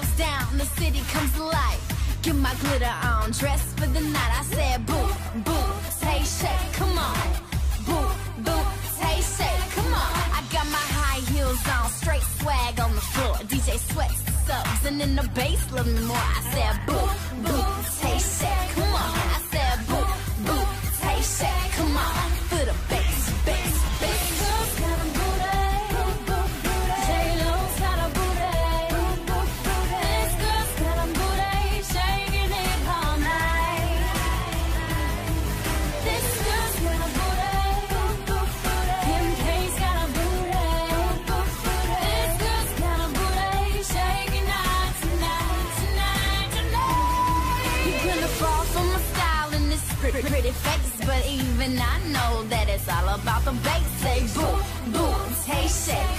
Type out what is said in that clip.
goes down, the city comes alive. Get my glitter on, dress for the night. I said, boo, boo, say shake, come on. Boo, boo, say shake, come on. I got my high heels on, straight swag on the floor. DJ sweats the subs, and in the bass, love me more. I said, boo, boo, say shake. Fall for my style and this pretty, pretty face, but even I know that it's all about the bass. Say boo, boo, tay shake,